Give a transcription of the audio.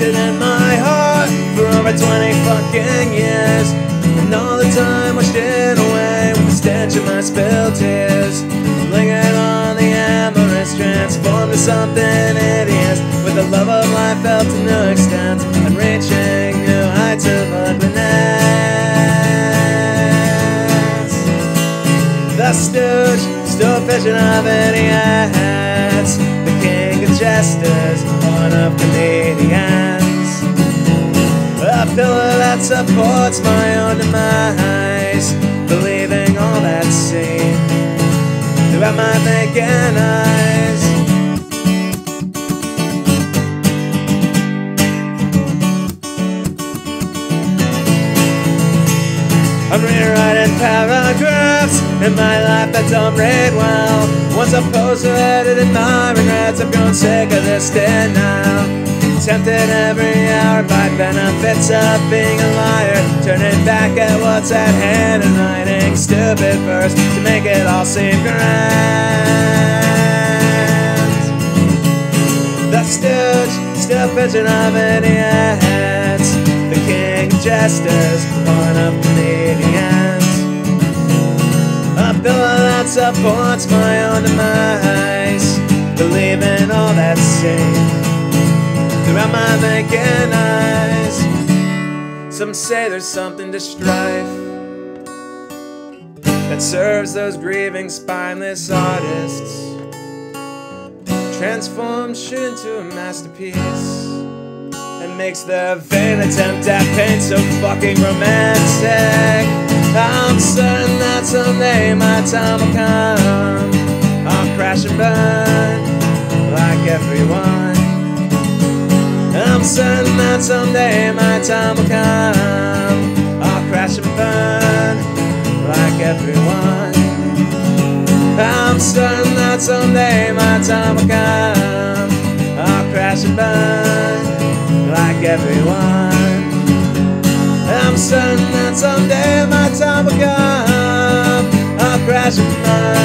in my heart for over 20 fucking years. And all the time washed it away with the stench of my spilled tears. Lingered on the amorous, transformed to something hideous. With the love of life felt to no extent, and reaching new heights of ugliness. The stooge, still fishing of idiots. The king of jesters, one of comedians. A pillar that supports my own demise. Believing all that's seen throughout my vacant eyes. I'm rewriting paragraphs in my life that don't read well. Once I posted in my regrets, I've grown sick. Tempted every hour by benefits of being a liar. Turning back at what's at hand and writing stupid verse to make it all seem grand. The stooge, still pitching of idiots. The king of jesters, one of comedians. A pillar that supports my own demise. Believing all that's safe throughout my vacant eyes. Some say there's something to strife that serves those grieving, spineless artists. Transforms shit into a masterpiece and makes their vain attempt at paint so fucking romantic. I'm certain that someday my time will come. I'll crash and burn like everyone. Certain that someday my time will come. I'll crash and burn like everyone. I'm certain that someday my time will come. I'll crash and burn like everyone. I'm certain that someday my time will come. I'll crash and burn.